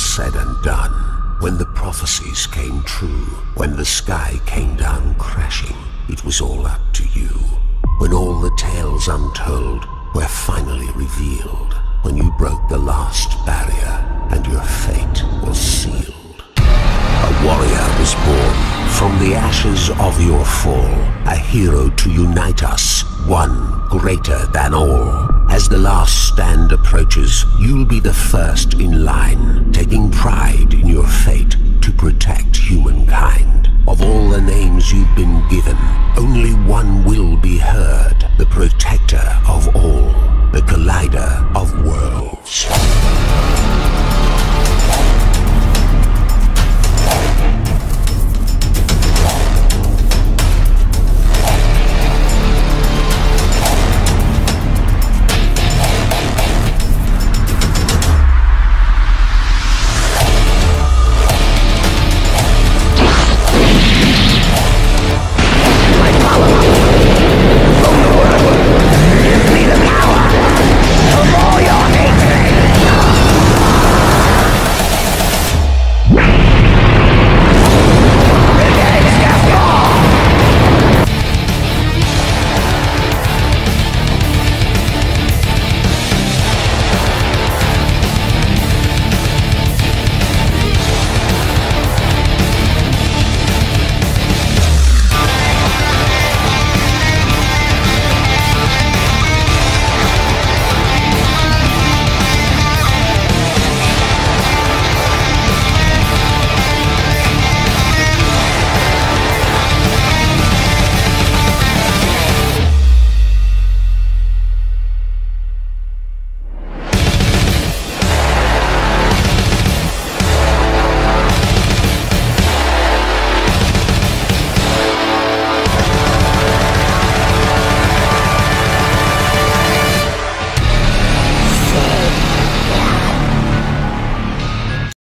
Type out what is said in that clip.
Said and done, when the prophecies came true, when the sky came down crashing, it was all up to you. When all the tales untold were finally revealed, when you broke the last barrier and your fate was sealed. A warrior was born from the ashes of your fall, a hero to unite us, one greater than all. As the last stand approaches, you'll be the first in line, taking pride in your fate to protect humankind. Of all the names you've been given, only one will